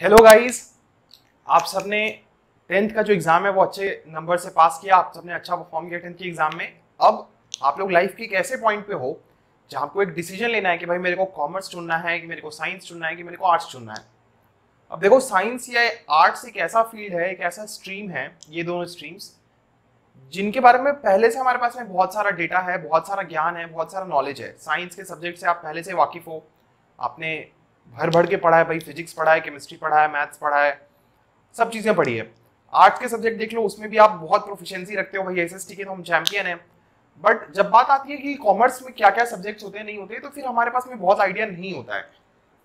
Hello guys आप सबने tenth का जो एग्ज़ाम है, वो अच्छे नंबर से पास किया। आप सबने अच्छा परफॉर्म किया टेंथ के एग्ज़ाम में। अब आप लोग लाइफ के एक ऐसे पॉइंट पे हो, जहाँ आपको एक डिसीज़न लेना है कि भाई मेरे को कॉमर्स चुनना है, कि मेरे को साइंस चुनना है, कि मेरे को आर्ट्स चुनना है। अब देखो साइंस या आर्ट्स एक ऐसा फ़ील्ड है, एक ऐसा स्ट्रीम है, ये दोनों स्ट्रीम्स जिनके बारे में पहले से हमारे पास में बहुत सारा डेटा है, बहुत सारा ज्ञान है, बहुत सारा नॉलेज है। साइंस के सब्जेक्ट से आप पहले से वाकिफ हो। आपने भर भर के पढ़ा है भाई फिजिक्स पढ़ा है केमिस्ट्री पढ़ा है मैथ्स पढ़ा है, सब चीज़ें पढ़ी है। आर्ट्स के सब्जेक्ट देख लो, उसमें भी आप बहुत प्रोफिशिएंसी रखते हो भाई एसएसटी के तो हम चैंपियन हैं। बट जब बात आती है कि कॉमर्स में क्या क्या सब्जेक्ट्स होते हैं, नहीं होते तो फिर हमारे पास में बहुत आइडिया नहीं होता है।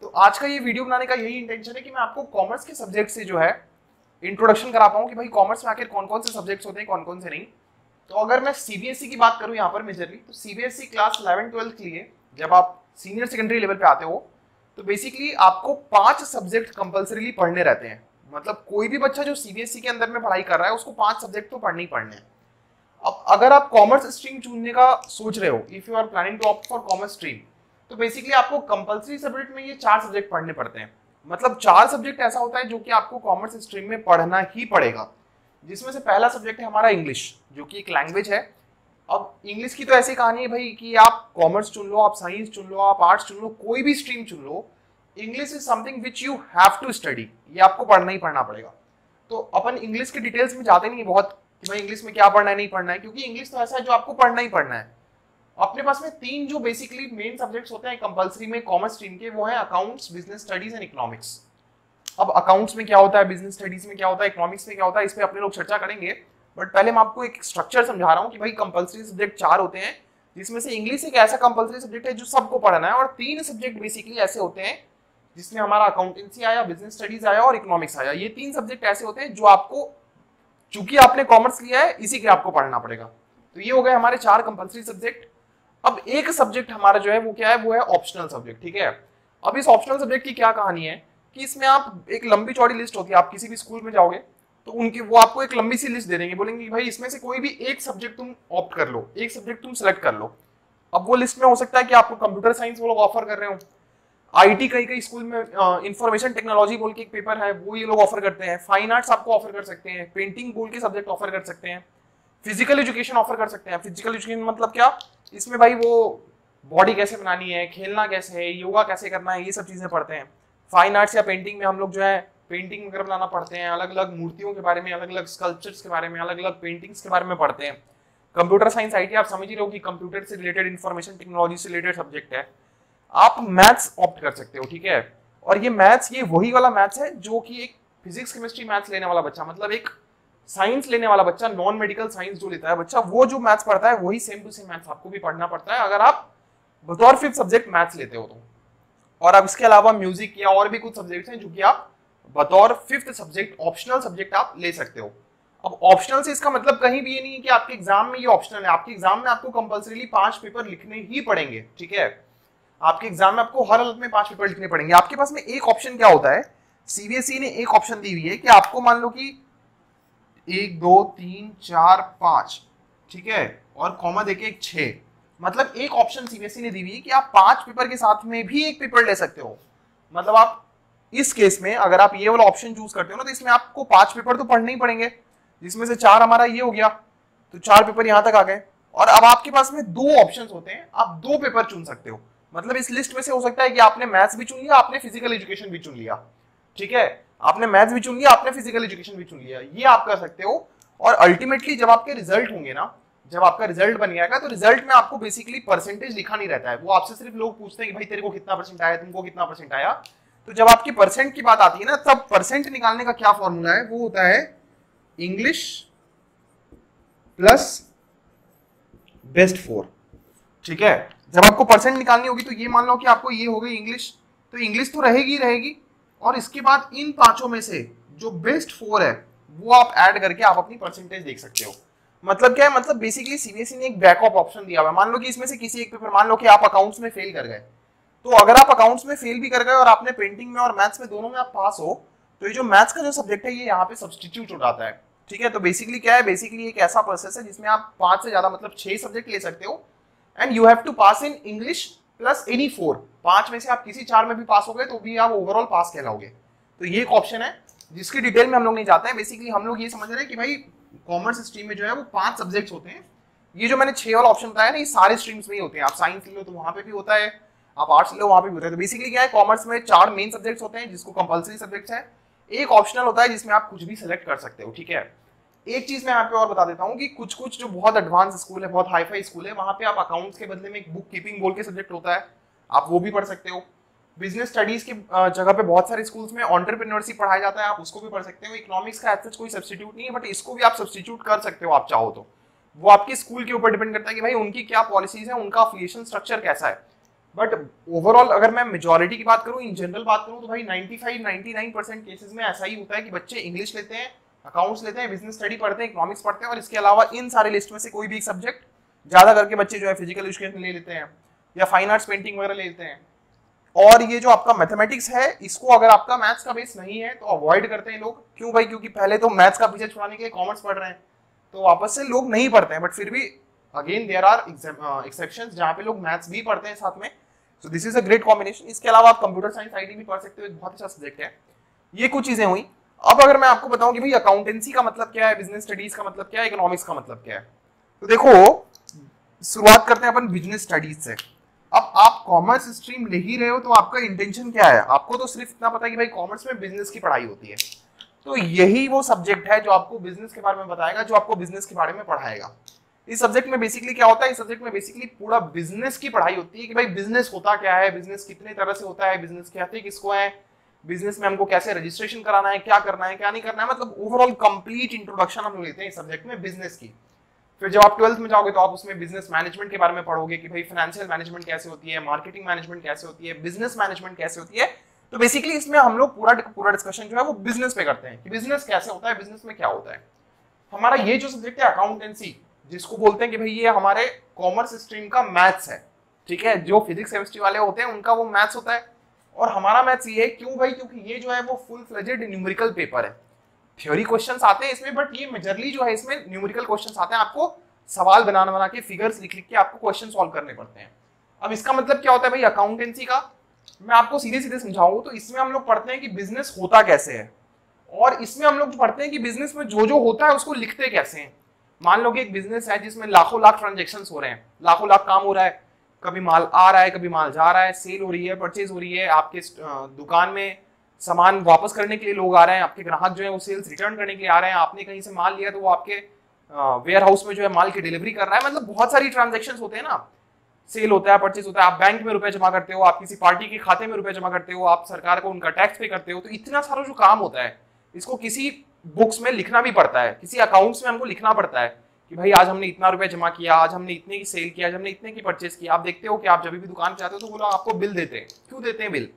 तो आज का ये वीडियो बनाने का यही इंटेंशन है कि मैं आपको कॉमर्स के सब्जेक्ट से जो है इंट्रोडक्शन करा पाऊँ कि भाई कॉमर्स में आखिर कौन कौन से सब्जेक्ट्स होते हैं कौन कौन से नहीं। तो अगर मैं सीबीएसई की बात करूँ यहाँ पर मेजरली तो सीबीएसई क्लास इलेवन ट्वेल्थ के लिए, जब आप सीनियर सेकेंडरी लेवल पे आते हो तो बेसिकली आपको पाँच सब्जेक्ट कंपलसरीली पढ़ने रहते हैं। मतलब कोई भी बच्चा जो सीबीएसई के अंदर में पढ़ाई कर रहा है, उसको पाँच सब्जेक्ट तो पढ़ने ही पढ़ने हैं। अब अगर आप कॉमर्स स्ट्रीम चुनने का सोच रहे हो if you are planning to opt for commerce stream तो बेसिकली आपको कंपलसरी सब्जेक्ट में ये चार सब्जेक्ट पढ़ने पड़ते हैं। मतलब चार सब्जेक्ट ऐसा होता है जो कि आपको कॉमर्स स्ट्रीम में पढ़ना ही पड़ेगा। जिसमें से पहला सब्जेक्ट है हमारा इंग्लिश जो कि एक लैंग्वेज है। अब इंग्लिश की तो ऐसी कहानी है भाई कि आप कॉमर्स चुन लो, आप साइंस चुन लो, आप आर्ट्स चुन लो, कोई भी स्ट्रीम चुन लो English is something which you have to study ये आपको पढ़ना ही पढ़ना पड़ेगा। तो अपन इंग्लिश के डिटेल्स में जाते नहीं बहुत कि भाई इंग्लिश में क्या पढ़ना है, नहीं पढ़ना है, क्योंकि इंग्लिश तो ऐसा है जो आपको पढ़ना ही पढ़ना है। अपने पास में तीन जो बेसिकली मेन सब्जेक्ट्स होते हैं कंपलसरी में कॉमर्स स्ट्रीम के, वो है accounts business studies and economics अब अकाउंट्स में क्या होता है बिज़नेस स्टडीज़ में क्या होता है इकोनॉमिक्स में क्या होता है, इस पर अपने लोग चर्चा करेंगे। बट पहले मैं आपको एक स्ट्रक्चर समझा रहा हूँ कि भाई कंपलसरी सब्जेक्ट चार होते हैं, जिसमें से इंग्लिश एक ऐसा कंपलसरी सब्जेक्ट है जो सबको पढ़ना है। और तीन सब्जेक्ट बेसिकली ऐसे होते हैं जिसमें हमारा अकाउंटेंसी आया बिज़नेस स्टडीज़ आया और इकोनॉमिक्स आया। ये तीन सब्जेक्ट ऐसे होते हैं जो आपको, चूँकि आपने कॉमर्स लिया है, इसी के आपको पढ़ना पड़ेगा। तो ये हो गए हमारे चार कंपलसरी सब्जेक्ट अब एक सब्जेक्ट हमारा जो है, वो क्या है? वो है ऑप्शनल सब्जेक्ट ठीक है? अब इस ऑप्शनल सब्जेक्ट की क्या कहानी है? कि इसमें आप एक लंबी चौड़ी लिस्ट होती है। आप किसी भी स्कूल में जाओगे तो उनकी, वो आपको एक लंबी सी लिस्ट दे देंगे। बोलेंगे भाई, इसमें से कोई भी एक सब्जेक्ट तुम ऑप्ट कर लो, एक सब्जेक्ट तुम सेलेक्ट कर लो। अब वो लिस्ट में हो सकता है कि आपको कंप्यूटर साइंस वो लोग ऑफ़र कर रहे हो। आईटी कई कई स्कूल में इंफॉर्मेशन टेक्नोलॉजी बोल के एक पेपर है, वो ये लोग ऑफ़र करते हैं। फाइन आर्ट्स आपको ऑफ़र कर सकते हैं पेंटिंग बोल के सब्जेक्ट ऑफ़र कर सकते हैं फ़िज़िकल एजुकेशन ऑफ़र कर सकते हैं। फ़िज़िकल एजुकेशन मतलब क्या? इसमें भाई वो बॉडी कैसे बनानी है, खेलना कैसे है, योगा कैसे करना है, ये सब चीज़ें पढ़ते हैं। फाइन आर्ट्स या पेंटिंग में हम लोग जो है पेंटिंग वगैरह बनाना पढ़ते हैं अलग अलग मूर्तियों के बारे में अलग अलग स्कल्पचर्स के बारे में अलग अलग पेंटिंग्स के बारे में पढ़ते हैं। कंप्यूटर साइंस आईटी आप समझ ही रहे हो कि कंप्यूटर से रिलेटेड इन्फॉर्मेशन टेक्नोलॉजी से रिलेटेड सब्जेक्ट है। आप मैथ्स ऑप्ट कर सकते हो, ठीक है? और ये मैथ्स, ये वही वाला मैथ्स है जो कि एक फिजिक्स केमिस्ट्री मैथ्स लेने वाला बच्चा मतलब एक साइंस लेने वाला बच्चा नॉन मेडिकल साइंस जो लेता है बच्चा, वो जो मैथ्स पढ़ता है, वही सेम टू सेम मैथ्स आपको भी पढ़ना पड़ता है, अगर आप बतौर फिफ्थ सब्जेक्ट मैथ्स लेते हो तो। और अब इसके अलावा म्यूज़िक या और भी कुछ सब्जेक्ट हैं जो कि आप बतौर फिफ्थ सब्जेक्ट ऑप्शनल सब्जेक्ट आप ले सकते हो। अब ऑप्शनल से इसका मतलब कहीं भी ये नहीं है कि आपके एग्ज़ाम में ये ऑप्शनल है, आपके एग्ज़ाम में आपको कंपलसरीली पाँच पेपर लिखने ही पड़ेंगे, ठीक है? आपके एग्ज़ाम में आपको हर हालत में पाँच पेपर लिखने पड़ेंगे। आपके पास में एक ऑप्शन क्या होता है? सीबीएसई ने एक ऑप्शन दी हुई है कि आपको मान लो कि एक, दो, तीन, चार, पाँच, ठीक है? और कॉमा देके एक छ मतलब एक ऑप्शन सीबीएसई ने दी हुई है कि आप पाँच पेपर के साथ में भी एक पेपर ले सकते हो। मतलब आप इस केस में अगर आप ये वाला ऑप्शन चूज़ करते हो ना तो इसमें आपको पाँच पेपर तो पढ़ने ही पड़ेंगे। जिसमें से चार हमारा ये हो गया तो चार पेपर यहाँ तक आ गए। और अब आपके पास में दो ऑप्शन होते हैं, आप दो पेपर चुन सकते हो। मतलब इस लिस्ट में से हो सकता है कि आपने मैथ्स भी चुन लिया, आपने फ़िज़िकल एजुकेशन भी चुन लिया। ठीक है? आपने मैथ्स भी चुन लिया, आपने फ़िज़िकल एजुकेशन भी चुन लिया। ये आप कर सकते हो। और अल्टीमेटली जब आपके रिज़ल्ट होंगे ना, जब आपका रिज़ल्ट बन जाएगा तो रिज़ल्ट में आपको बेसिकली परसेंटेज लिखा नहीं रहता है। वो आपसे सिर्फ़ लोग पूछते हैं कि भाई, तेरे को कितना परसेंट आया, तुमको कितना परसेंट आया? तो जब आपकी परसेंट की बात आती है ना, तब परसेंट निकालने का क्या फॉर्मूला है? वो होता है इंग्लिश प्लस बेस्ट फोर ठीक है? जब आपको परसेंट निकालनी होगी तो ये मान लो कि आपको ये हो गई इंग्लिश तो इंग्लिश तो रहेगी रहेगी। और इसके बाद इन पाँचों में से जो बेस्ट फोर है, वो आप ऐड करके आप अपनी परसेंटेज देख सकते हो। मतलब क्या है? मतलब बेसिकली सीबीएसई ने एक बैकअप ऑप्शन दिया हुआ है। मान लो कि इसमें से किसी एक पेपर मान लो कि आप अकाउंट्स में फेल कर गए। तो अगर आप अकाउंट्स में फेल भी कर गए और आपने पेंटिंग में और मैथ्स में दोनों में आप पास हो तो ये जो मैथ्स का जो सब्जेक्ट है, ये यहाँ पे सब्सटीट्यूट हो जाता है। ठीक है? तो बेसिकली क्या है? बेसिकली एक ऐसा प्रोसेस है जिसमें आप पाँच से ज़्यादा मतलब छह सब्जेक्ट ले सकते हो। And you have to pass in English plus any four पाँच में से आप किसी चार में भी पास हो गए तो भी आप ओवरऑल पास कहलाओगे। तो ये एक ऑप्शन है, जिसकी डिटेल में हम लोग नहीं जाते हैं। बेसिकली हम लोग ये समझ रहे हैं कि भाई कॉमर्स स्ट्रीम में जो है वो पाँच सब्जेक्ट्स होते हैं। ये जो मैंने छह वाला ऑप्शन बताया ना, ये सारे स्ट्रीम्स में ही होते हैं। आप साइंस ले तो वहाँ पे भी होता है, आप आर्ट्स लो वहाँ पे भी होता है। तो बेसिकली क्या है कॉमर्स में चार मेन सब्जेक्ट्स होते हैं, जिसको कंपलसरी सब्जेक्ट्स है। एक ऑप्शनल होता है जिसमें आप कुछ भी सिलेक्ट कर सकते हो, ठीक है? एक चीज़ मैं यहाँ पे और बता देता हूँ कि कुछ कुछ जो बहुत एडवांस स्कूल है, बहुत हाई फाई स्कूल है, वहाँ पे आप अकाउंट्स के बदले में एक बुक कीपिंग बोल के सब्जेक्ट होता है। आप वो भी पढ़ सकते हो। बिज़नेस स्टडीज़ की जगह पे बहुत सारे स्कूल्स में ऑन्टरप्रीनरशिप पढ़ाया जाता है, आप उसको भी पढ़ सकते हो। इकोनॉमिक्स का एज कोई सब्सटीट्यूट नहीं है बट इसको भी आप सब्सटीट्यूट कर सकते हो आप चाहो तो। वो आपके स्कूल के ऊपर डिपेंड करता है कि भाई उनकी क्या पॉलिसीज़ है, उनका अफिलिएशन स्ट्रक्चर कैसा है। बट ओवरऑल अगर मैं मेजोरिटी की बात करूँ इन जनरल बात करूँ तो भाई 95 99 परसेंट केसेस में ऐसा ही होता है कि बच्चे इंग्लिश लेते हैं अकाउंट्स लेते हैं बिज़नेस स्टडी पढ़ते हैं इकोनॉमिक्स पढ़ते हैं और इसके अलावा इन सारे लिस्ट में से कोई भी एक सब्जेक्ट ज़्यादा करके बच्चे जो है फ़िज़िकल एजुकेशन ले लेते हैं या फाइन आर्ट्स पेंटिंग वगैरह ले लेते हैं। और ये जो आपका मैथमेटिक्स है, इसको अगर आपका मैथ्स का बेस नहीं है तो अवॉइड करते हैं लोग। क्यों भाई? क्योंकि पहले तो मैथ्स का पीछे छुड़ाने के लिए कॉमर्स पढ़ रहे हैं। तो वापस से लोग नहीं पढ़ते हैं बट फिर भी अगेन देर आर एक्सेप्शन जहाँ पे लोग मैथ्स भी पढ़ते हैं साथ में। So this is a great combination इसके अलावा आप कंप्यूटर साइंस आईटी भी पढ़ सकते हो बहुत अच्छा सब्जेक्ट है। ये कुछ चीज़ें हुई। अब अगर मैं आपको बताऊँ कि भाई अकाउंटेंसी का मतलब क्या है बिज़नेस स्टडीज़ का मतलब क्या है इकोनॉमिक्स का मतलब क्या है? तो देखो, शुरुआत करते हैं अपन बिज़नेस स्टडीज़ से। अब आप कॉमर्स स्ट्रीम ले ही रहे हो तो आपका इंटेंशन क्या है? आपको तो सिर्फ़ इतना पता है कि भाई कॉमर्स में बिज़नेस की पढ़ाई होती है। तो यही वो सब्जेक्ट है जो आपको बिज़नेस के बारे में बताएगा, जो आपको बिज़नेस के बारे में पढ़ाएगा। इस सब्जेक्ट में बेसिकली क्या होता है? इस सब्जेक्ट में बेसिकली पूरा बिज़नेस की पढ़ाई होती है कि भाई बिज़नेस होता क्या है बिज़नेस कितने तरह से होता है बिज़नेस कहते हैं किसको है बिज़नेस में हमको कैसे रजिस्ट्रेशन कराना है, क्या करना है, क्या नहीं करना है मतलब ओवरऑल कंप्लीट इंट्रोडक्शन हम लेते हैं इस सब्जेक्ट में बिज़नेस की। फिर जब आप ट्वेल्थ में जाओगे तो आप उसमें बिज़नेस मैनेजमेंट के बारे में पढ़ोगे कि भाई फाइनेंशियल मैनेजमेंट कैसे होती है मार्केटिंग मैनेजमेंट कैसे होती है बिज़नेस मैनेजमेंट कैसे होती है। तो बेसिकली इसमें हम लोग पूरा पूरा डिस्कशन जो है वो बिज़नेस पे करते हैं कि बिज़नेस कैसे होता है बिज़नेस में क्या होता है। हमारा ये जो सब्जेक्ट है अकाउंटेंसी जिसको बोलते हैं कि भाई ये हमारे कॉमर्स स्ट्रीम का मैथ्स है, ठीक है? जो फिजिक्स केमिस्ट्री वाले होते हैं, उनका वो मैथ्स होता है। और हमारा मैथ्स ये है, क्यों भाई? क्योंकि ये जो है वो फुल फ्लेजेड न्यूमेरिकल पेपर है। थ्योरी क्वेश्चन आते हैं इसमें बट ये मेजरली जो है इसमें न्यूमेरिकल क्वेश्चन आते हैं। आपको सवाल बनाना बना के फिगर्स लिख लिख के आपको क्वेश्चन सॉल्व करने पड़ते हैं। अब इसका मतलब क्या होता है भाई? अकाउंटेंसी का। मैं आपको सीधे सीधे समझाऊं तो इसमें हम लोग पढ़ते हैं कि बिज़नेस होता कैसे है। और इसमें हम लोग पढ़ते हैं कि बिज़नेस में जो जो होता है उसको लिखते कैसे हैं। मान लो कि एक बिज़नेस है जिसमें लाखों लाख ट्रांजेक्शन हो रहे हैं। लाखों लाख काम हो रहा है। कभी माल आ रहा है, कभी माल जा रहा है सेल हो रही है परचेज हो रही है, आपके दुकान में सामान वापस करने के लिए लोग आ रहे हैं, आपके ग्राहक जो है वो सेल्स रिटर्न करने के लिए आ रहे हैं, आपने कहीं से माल लिया तो वो आपके वेयर हाउस में जो है माल की डिलीवरी कर रहा है मतलब बहुत सारी ट्रांजेक्शन होते हैं ना सेल होता है परचेज होता है, आप बैंक में रुपए जमा करते हो, आप किसी पार्टी के खाते में रुपए जमा करते हो, आप सरकार को उनका टैक्स पे करते हो तो इतना सारा जो काम होता है, इसको किसी बुक्स में लिखना भी पड़ता है, किसी अकाउंट्स में हमको लिखना पड़ता है कि भाई आज हमने इतना रुपए जमा किया, आज हमने इतने की सेल किया, आज हमने इतने की परचेज किया। आप देखते हो कि आप जब भी दुकान पे आते हो तो वो लोग आपको बिल देते हैं। क्यों देते हैं बिल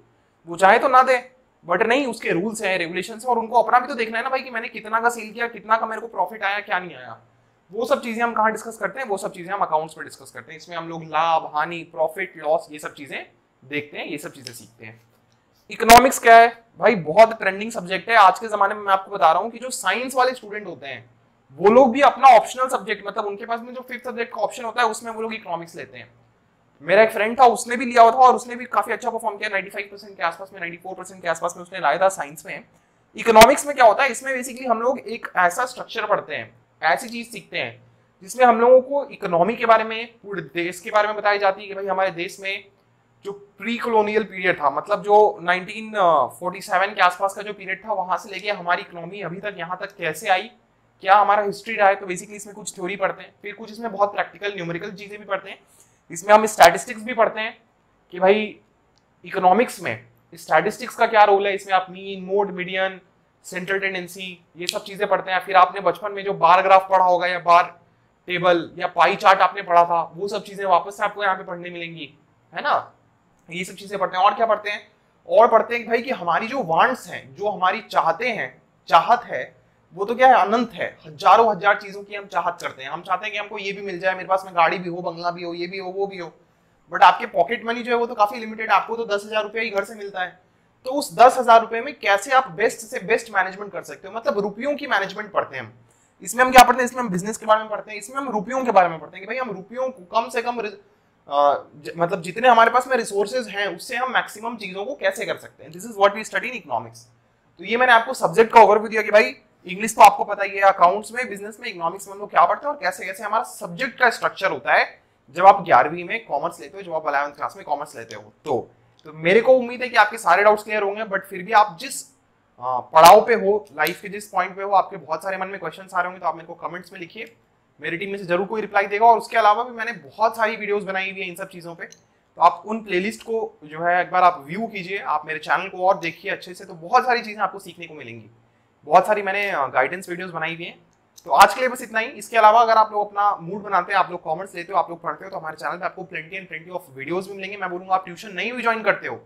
वो चाहे तो ना दे बट नहीं, उसके रूल्स हैं रेगुलेशन है, और उनको अपना भी तो देखना है ना भाई कि मैंने कितना का सेल किया, कितना का मेरे को प्रॉफिट आया, क्या नहीं आया। वो सब चीज़ें हम कहाँ डिस्कस करते हैं? वो सब चीज़ें हम अकाउंट्स में डिस्कस करते हैं। इसमें हम लोग लाभ, हानि प्रॉफिट लॉस ये सब चीज़ें देखते हैं, ये सब चीज़ें सीखते हैं। इकोनॉमिक्स क्या है? भाई, बहुत ट्रेंडिंग सब्जेक्ट है। आज के जमाने में मैं आपको बता रहा हूँ कि जो साइंस वाले स्टूडेंट होते हैं वो लोग भी अपना ऑप्शनल सब्जेक्ट मतलब उनके पास में जो फिफ्थ सब्जेक्ट का ऑप्शन होता है, उसमें वो लोग इकोनॉमिक्स लेते हैं। मेरा एक फ्रेंड था, उसने भी लिया हुआ था और उसने भी काफ़ी अच्छा परफॉर्म किया। 95 परसेंट के आसपास में 94 परसेंट के आसपास में उसने लाया था साइंस में। इकोनॉमिक्स में क्या होता है, इसमें बेसिकली हम लोग एक ऐसा स्ट्रक्चर पढ़ते हैं, ऐसी चीज़ सीखते हैं, जिसमें हम लोगों को इकोनॉमी के बारे में, पूरे देश के बारे में बताई जाती है कि भाई हमारे देश में जो प्री कॉलोनियल पीरियड था मतलब जो 1947 के आसपास का जो पीरियड था, वहाँ से लेके हमारी इकोनॉमी अभी तक यहाँ तक कैसे आई क्या हमारा हिस्ट्री रहा है तो बेसिकली इसमें कुछ थ्योरी पढ़ते हैं, फिर कुछ इसमें बहुत प्रैक्टिकल न्यूमेरिकल चीज़ें भी पढ़ते हैं। इसमें हम स्टैटिस्टिक्स भी पढ़ते हैं कि भाई इकोनॉमिक्स में स्टैटिस्टिक्स का क्या रोल है, इसमें आप mean mode median central tendency ये सब चीज़ें पढ़ते हैं। फिर आपने बचपन में जो बार ग्राफ पढ़ा होगा या बार टेबल या पाई चार्ट आपने पढ़ा था, वो सब चीज़ें वापस से आपको यहाँ पे पढ़ने मिलेंगी, है ना? ये सब चीज़ें पढ़ते हैं। और क्या पढ़ते हैं? और पढ़ते हैं कि भाई कि हमारी जो वांट्स हैं, जो हमारी चाहते हैं, चाहत है वो तो क्या है, अनंत है। हज़ारों हज़ार चीज़ों की हम चाहत करते हैं। हम चाहते हैं कि हमको ये भी मिल जाए, मेरे पास में गाड़ी भी हो, बंगला भी हो, ये भी हो, वो भी हो। बट आपके पॉकेट मनी जो है वो तो काफ़ी लिमिटेड आपको तो दस हज़ार रुपया ही घर से मिलता है। तो उस दस हज़ार रुपए में कैसे आप बेस्ट से बेस्ट मैनेजमेंट कर सकते हो? मतलब रुपयों की मैनेजमेंट पढ़ते हैं हम। इसमें हम क्या पढ़ते हैं? इसमें हम बिज़नेस के बारे में पढ़ते हैं। इसमें हम रुपयों के बारे में पढ़ते हैं कि भाई हम रुपयों को कम से कम मतलब जितने हमारे पास में रिसोर्सेज हैं, उससे हम मैक्सिमम चीज़ों को कैसे कर सकते हैं? This is what we study in economics तो ये मैंने आपको सब्जेक्ट का ओवरव्यू दिया कि भाई इंग्लिश तो आपको पता ही है अकाउंट्स में बिज़नेस में इकोनॉमिक्स में क्या पढ़ते हैं और कैसे कैसे हमारा सब्जेक्ट का स्ट्रक्चर होता है। जब आप ग्यारहवीं में कॉमर्स लेते हो, जब आप अलेवंथ क्लास में कॉमर्स लेते हो तो तो मेरे को उम्मीद है कि आपके सारे डाउट्स क्लियर होंगे बट फिर भी आप जिस पड़ाव पे हो लाइफ के जिस पॉइंट पे हो, आपके बहुत सारे मन में क्वेश्चन आ रहे होंगे तो आप मेरे को कमेंट्स में लिखिए। मेरी टीम में से ज़रूर कोई रिप्लाई देगा और उसके अलावा भी मैंने बहुत सारी वीडियोस बनाई हुई है इन सब चीज़ों पे। तो आप उन प्लेलिस्ट को जो है, एक बार आप व्यू कीजिए, आप मेरे चैनल को और देखिए अच्छे से तो बहुत सारी चीज़ें आपको सीखने को मिलेंगी। बहुत सारी मैंने गाइडेंस वीडियोस बनाई हुई हैं। तो आज के लिए बस इतना ही। इसके अलावा अगर आप लोग अपना मूड बनाते हैं, आप लोग कॉमर्स लेते हो, आप लोग पढ़ते हो तो हमारे चैनल पे आपको plenty and plenty of videos भी मिलेंगे। मैं बोलूँगा, आप ट्यूशन नहीं भी ज्वाइन करते हो,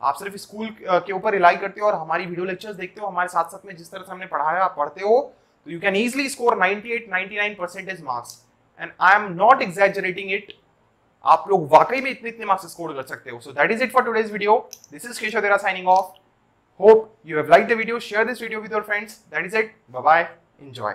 आप सिर्फ़ स्कूल के ऊपर रिलाई करते हो और हमारी वीडियो लेक्चर्स देखते हो। हमारे साथ साथ में जिस तरह से हमने पढ़ाया आप पढ़ते हो तो you can easily score 98 99 percentage marks and I am not exaggerating it आप लोग वाकई में इतने इतने मार्क्स स्कोर कर सकते हो। So that is it for today's video this is Keshav Dera signing off hope you have liked the video. Share this video with your friends. That is it. Bye bye enjoy